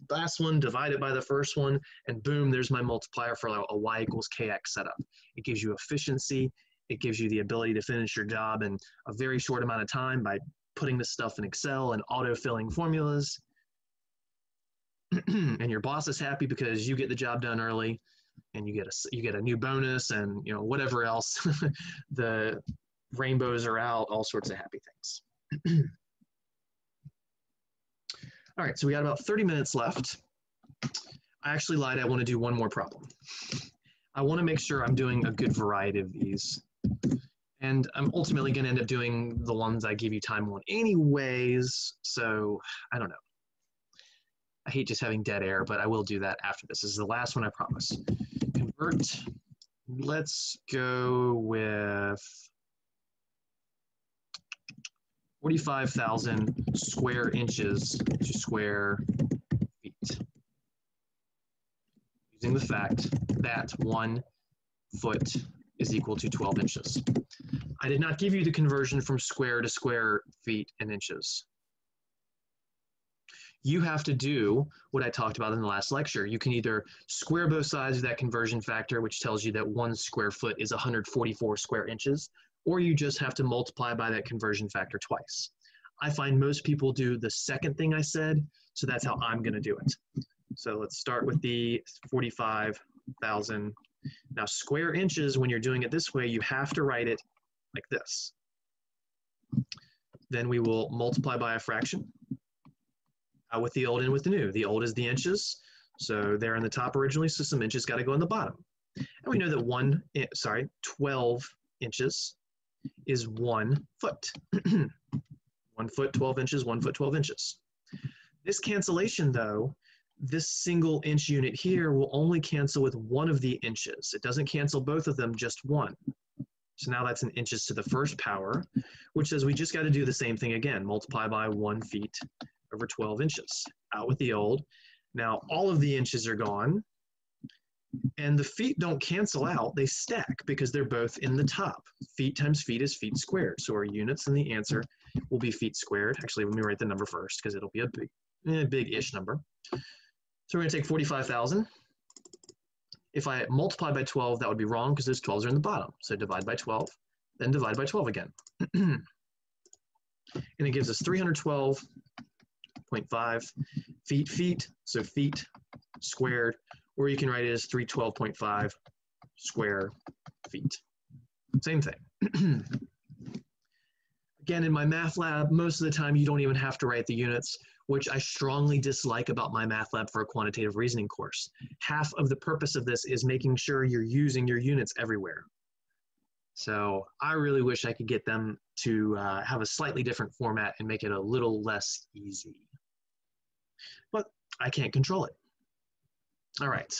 last one, divide it by the first one, and boom, there's my multiplier for a y equals kx setup. It gives you efficiency. It gives you the ability to finish your job in a very short amount of time by putting this stuff in Excel and auto-filling formulas. and your boss is happy because you get the job done early and you get a you get a new bonus and you know whatever else the rainbows are out all sorts of happy things all right so we got about 30 minutes left i actually lied i want to do one more problem i want to make sure i'm doing a good variety of these and I'm ultimately going to end up doing the ones I give you time on anyways. So I don't know. I hate just having dead air, but I will do that after this. This is the last one, I promise. Convert. Let's go with 45,000 square inches to square feet. Using the fact that one foot is equal to 12 inches. I did not give you the conversion from square to square feet and inches. You have to do what I talked about in the last lecture. You can either square both sides of that conversion factor, which tells you that one square foot is 144 square inches, or you just have to multiply by that conversion factor twice. I find most people do the second thing I said, so that's how I'm going to do it. So let's start with the 45,000 now square inches, when you're doing it this way, you have to write it like this. Then we will multiply by a fraction uh, with the old and with the new. The old is the inches, so they're in the top originally, so some inches got to go in the bottom. And we know that one, eh, sorry, 12 inches is one foot. one foot, 12 inches, one foot, 12 inches. This cancellation, though, this single inch unit here will only cancel with one of the inches. It doesn't cancel both of them, just one. So now that's in inches to the first power, which says we just got to do the same thing again, multiply by one feet over 12 inches. Out with the old. Now all of the inches are gone, and the feet don't cancel out, they stack because they're both in the top. Feet times feet is feet squared. So our units and the answer will be feet squared. Actually, let me write the number first because it'll be a big, eh, big-ish number. So we're going to take 45,000. If I multiply by 12, that would be wrong because those 12s are in the bottom. So divide by 12, then divide by 12 again. and it gives us 312.5 feet feet, so feet squared, or you can write it as 312.5 square feet. Same thing. Again, in MyMathLab, most of the time you don't even have to write the units which I strongly dislike about MyMathLab for a quantitative reasoning course. Half of the purpose of this is making sure you're using your units everywhere. So I really wish I could get them to uh, have a slightly different format and make it a little less easy. But I can't control it. All right,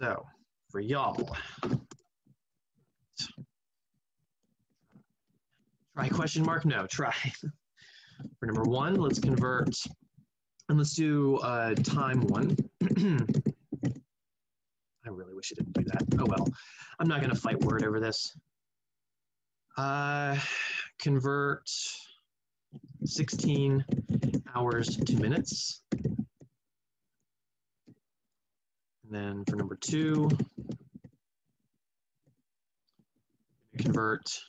so for y'all, Try question mark? No, try. For number one, let's convert, and let's do uh, time one. I really wish it didn't do that. Oh well, I'm not gonna fight word over this. Uh, convert 16 hours to minutes. And then for number two, convert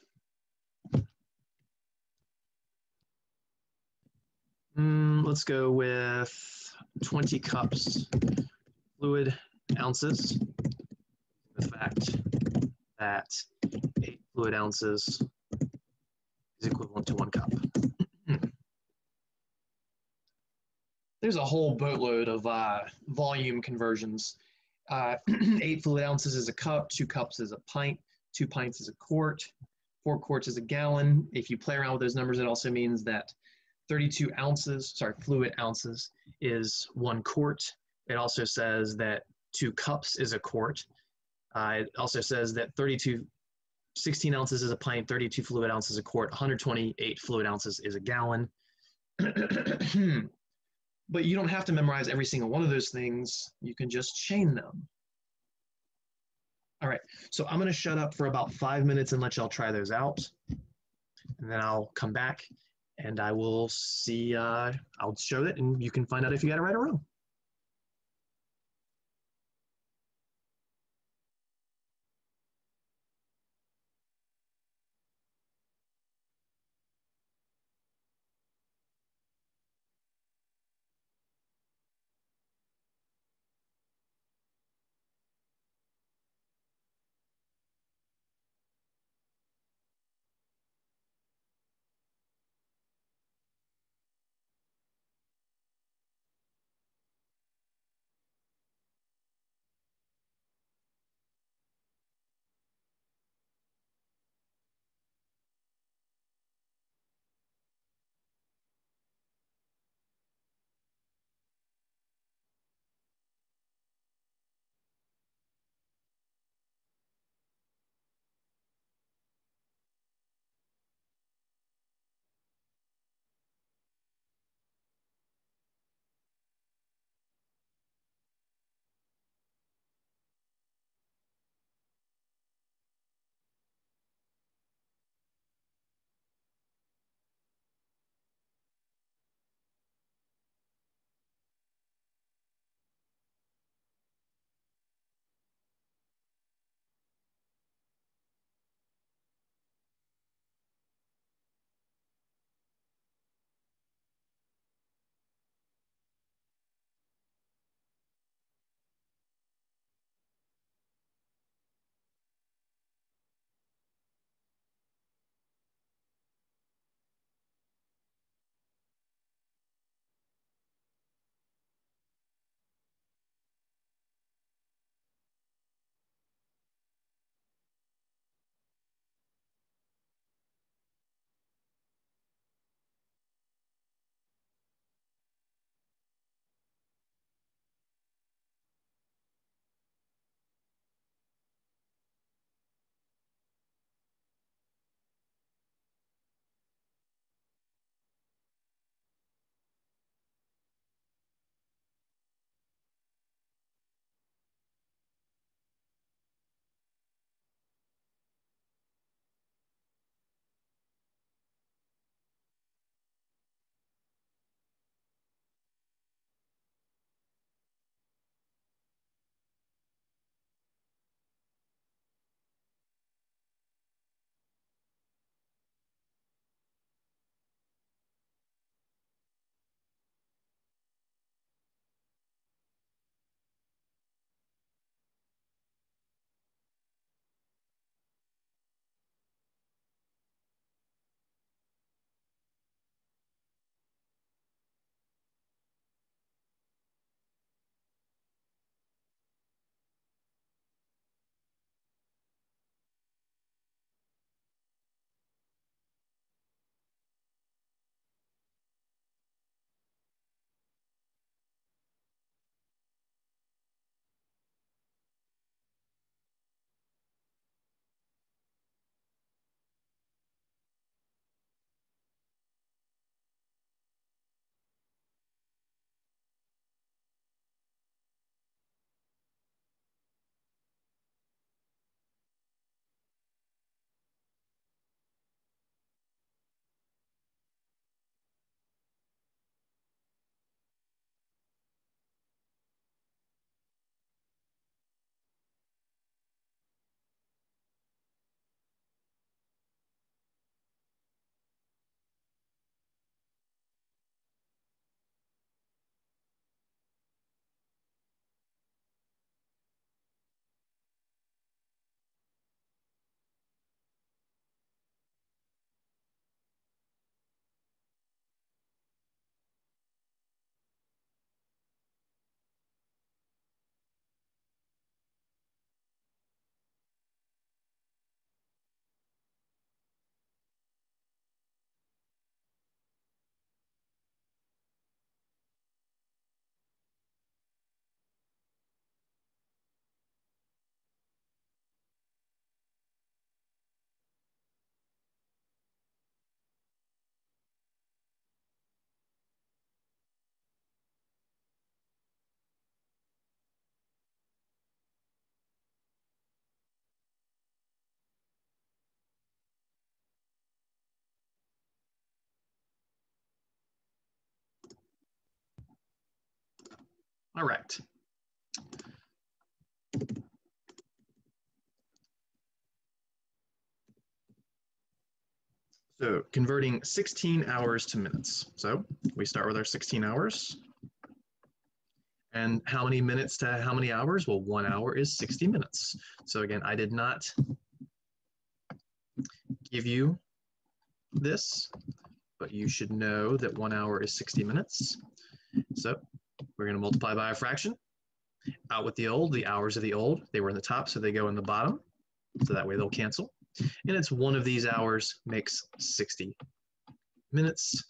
mm, let's go with 20 cups fluid ounces. The fact that eight fluid ounces is equivalent to one cup. There's a whole boatload of uh, volume conversions. Uh, eight fluid ounces is a cup, two cups is a pint, two pints is a quart, four quarts is a gallon. If you play around with those numbers, it also means that 32 ounces, sorry, fluid ounces is one quart. It also says that two cups is a quart. Uh, it also says that 32, 16 ounces is a pint, 32 fluid ounces a quart, 128 fluid ounces is a gallon. but you don't have to memorize every single one of those things. You can just chain them. All right, so I'm gonna shut up for about five minutes and let y'all try those out. And then I'll come back and I will see, uh, I'll show it and you can find out if you got it right or wrong. All right. So converting 16 hours to minutes. So we start with our 16 hours. And how many minutes to how many hours? Well, one hour is 60 minutes. So again, I did not give you this, but you should know that one hour is 60 minutes. So we're going to multiply by a fraction. Out with the old, the hours of the old, they were in the top, so they go in the bottom. So that way they'll cancel. And it's one of these hours makes 60 minutes.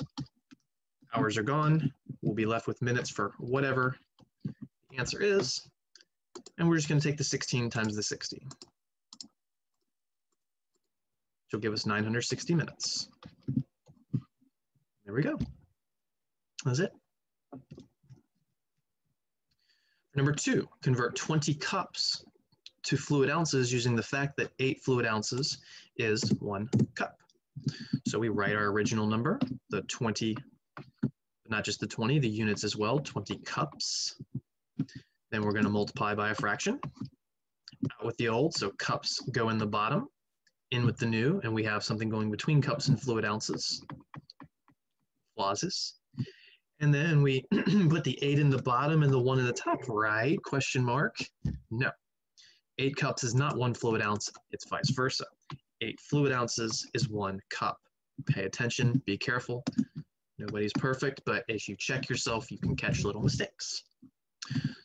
Hours are gone. We'll be left with minutes for whatever the answer is. And we're just going to take the 16 times the 60. Which will give us 960 minutes. There we go. That's it. Number two, convert 20 cups to fluid ounces using the fact that eight fluid ounces is one cup. So we write our original number, the 20, not just the 20, the units as well, 20 cups. Then we're going to multiply by a fraction. Out with the old, so cups go in the bottom, in with the new, and we have something going between cups and fluid ounces. Flauses. And then we put the eight in the bottom and the one in the top, right? Question mark? No. Eight cups is not one fluid ounce, it's vice versa. Eight fluid ounces is one cup. Pay attention, be careful. Nobody's perfect, but if you check yourself, you can catch little mistakes.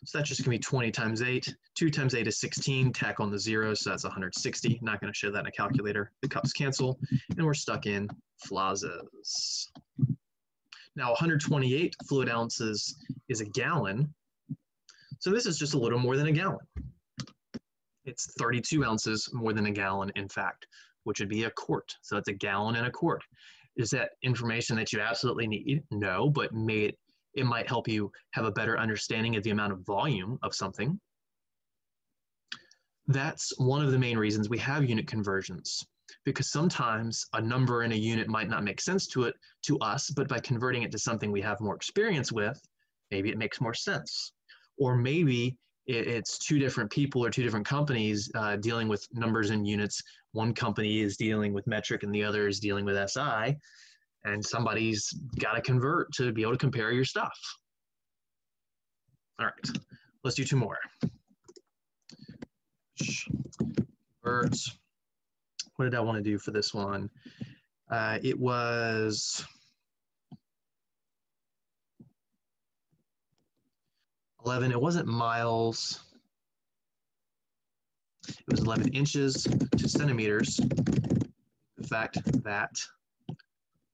So that's just gonna be 20 times eight. Two times eight is 16, tack on the zero, so that's 160. Not gonna show that in a calculator. The cups cancel, and we're stuck in flauses. Now 128 fluid ounces is a gallon. So this is just a little more than a gallon. It's 32 ounces more than a gallon, in fact, which would be a quart. So it's a gallon and a quart. Is that information that you absolutely need? No, but may it, it might help you have a better understanding of the amount of volume of something. That's one of the main reasons we have unit conversions because sometimes a number in a unit might not make sense to it to us, but by converting it to something we have more experience with, maybe it makes more sense. Or maybe it's two different people or two different companies uh, dealing with numbers and units. One company is dealing with metric and the other is dealing with SI, and somebody's got to convert to be able to compare your stuff. All right, let's do two more. Convert what did I want to do for this one? Uh, it was eleven. It wasn't miles. It was 11 inches to centimeters. The fact that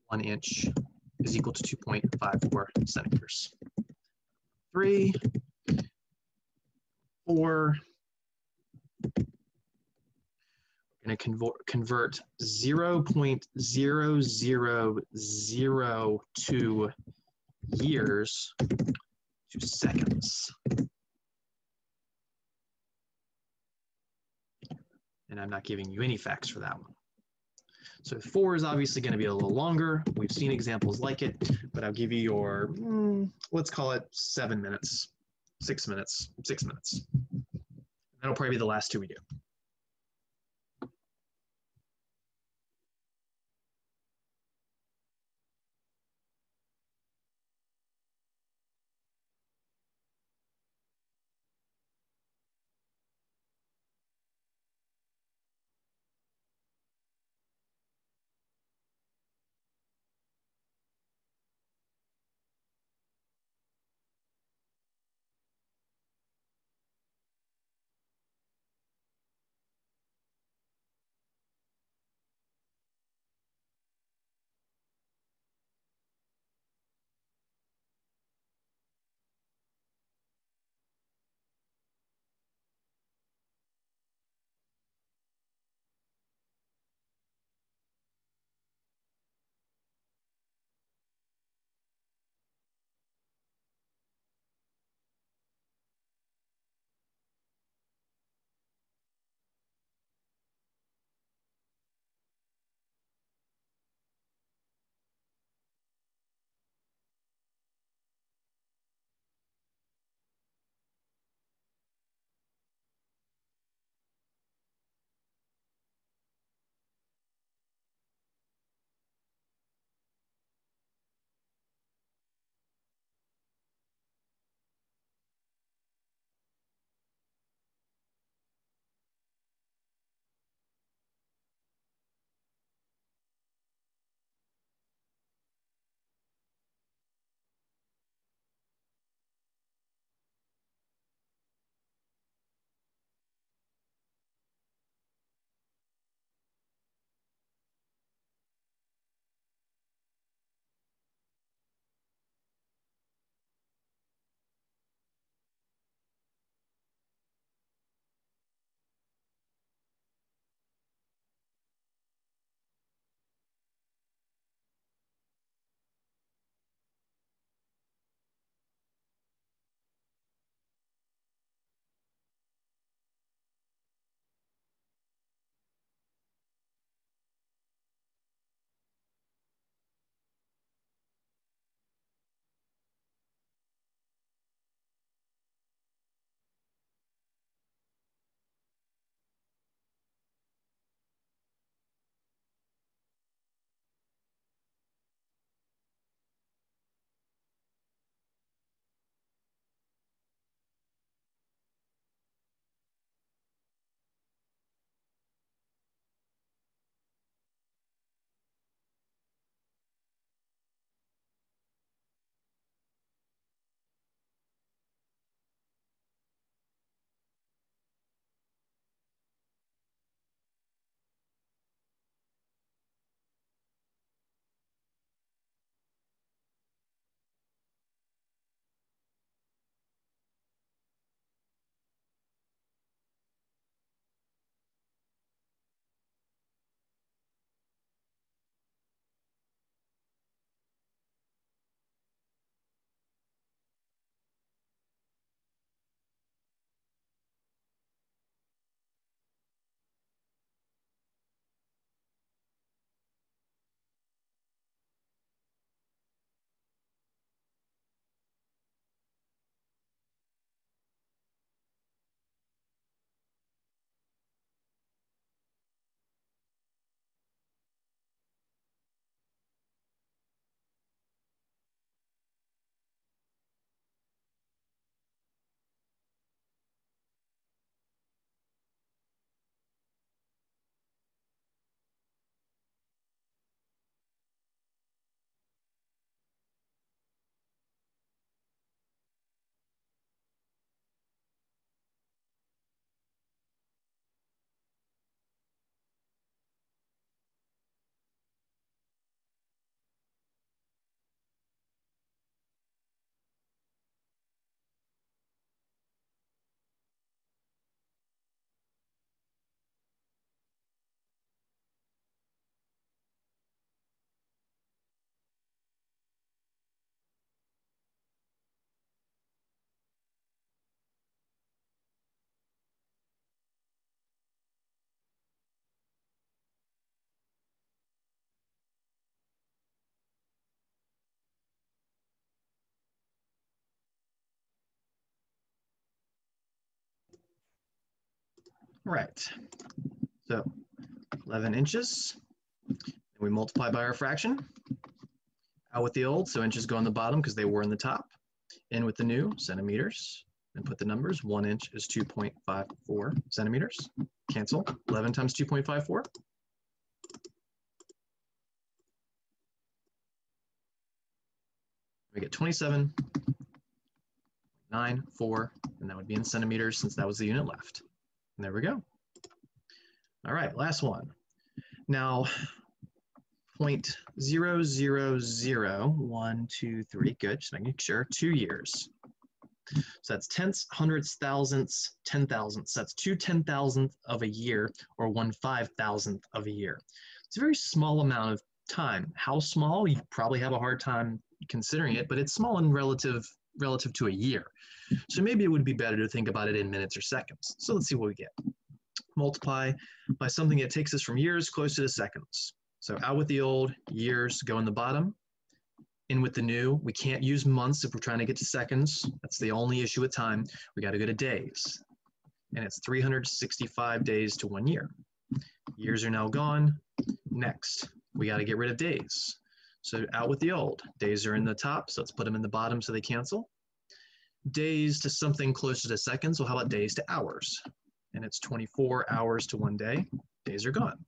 one inch is equal to 2.54 centimeters. Three, four, going to convert, convert 0.0002 years to seconds. And I'm not giving you any facts for that one. So four is obviously going to be a little longer. We've seen examples like it, but I'll give you your, mm, let's call it seven minutes, six minutes, six minutes. That'll probably be the last two we do. Right. So 11 inches. And we multiply by our fraction. Out with the old, so inches go on the bottom because they were in the top. In with the new, centimeters. And put the numbers. One inch is 2.54 centimeters. Cancel. 11 times 2.54. We get 27, 9, 4, and that would be in centimeters since that was the unit left. There we go. All right, last one. Now, point zero zero zero one two three. Good, just making sure. Two years. So that's tenths, hundredths, thousandths, ten thousandths. That's two ten thousandth of a year or one five thousandth of a year. It's a very small amount of time. How small? You probably have a hard time considering it, but it's small in relative relative to a year. So maybe it would be better to think about it in minutes or seconds. So let's see what we get. Multiply by something that takes us from years closer to the seconds. So out with the old, years go in the bottom. In with the new, we can't use months if we're trying to get to seconds. That's the only issue with time. We got to go to days. And it's 365 days to one year. Years are now gone. Next, we got to get rid of days. So out with the old. Days are in the top, so let's put them in the bottom so they cancel. Days to something closer to seconds, well, how about days to hours? And it's 24 hours to one day. Days are gone.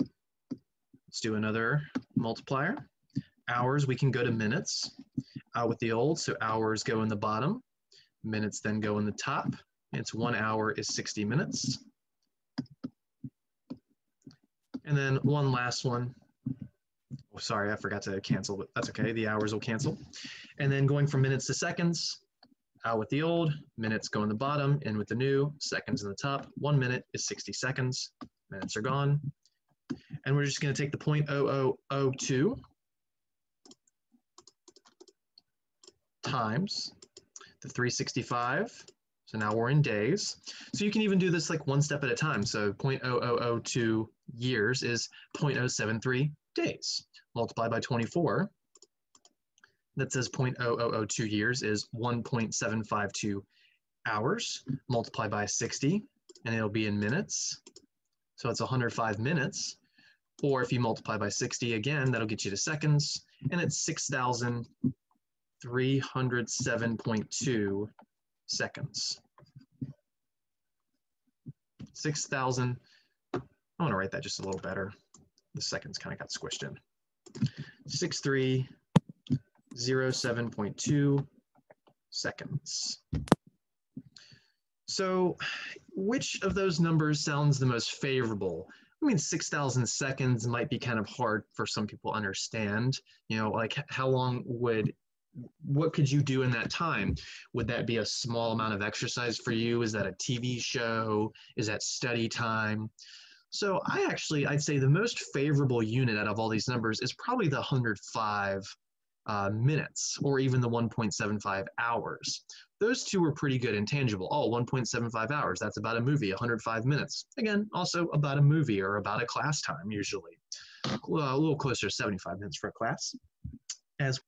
Let's do another multiplier. Hours, we can go to minutes. Out with the old, so hours go in the bottom. Minutes then go in the top. It's one hour is 60 minutes. And then one last one, sorry, I forgot to cancel, but that's okay. The hours will cancel. And then going from minutes to seconds, out with the old, minutes go in the bottom, in with the new, seconds in the top. One minute is 60 seconds. Minutes are gone. And we're just going to take the 0.0002 times the 365. So now we're in days. So you can even do this like one step at a time. So 0.0002 years is 0.073 days multiplied by 24, that says 0.0002 years is 1.752 hours multiplied by 60, and it'll be in minutes. So it's 105 minutes. Or if you multiply by 60 again, that'll get you to seconds, and it's 6,307.2 seconds. 6,000, I want to write that just a little better. The seconds kind of got squished in. 6307.2 seconds. So which of those numbers sounds the most favorable? I mean, 6,000 seconds might be kind of hard for some people to understand. You know, like how long would, what could you do in that time? Would that be a small amount of exercise for you? Is that a TV show? Is that study time? So I actually, I'd say the most favorable unit out of all these numbers is probably the 105 uh, minutes or even the 1.75 hours. Those two were pretty good and tangible. Oh, 1.75 hours, that's about a movie, 105 minutes. Again, also about a movie or about a class time usually. a little closer to 75 minutes for a class. As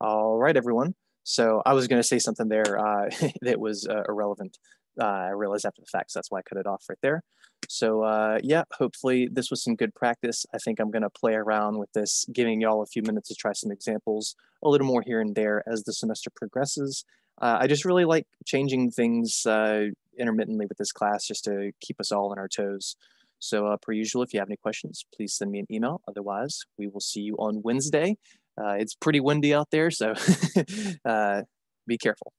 All right, everyone. So I was going to say something there uh, that was uh, irrelevant uh, I realized after the fact, so that's why I cut it off right there. So uh, yeah, hopefully this was some good practice. I think I'm gonna play around with this, giving y'all a few minutes to try some examples, a little more here and there as the semester progresses. Uh, I just really like changing things uh, intermittently with this class just to keep us all on our toes. So uh, per usual, if you have any questions, please send me an email. Otherwise, we will see you on Wednesday. Uh, it's pretty windy out there, so be careful.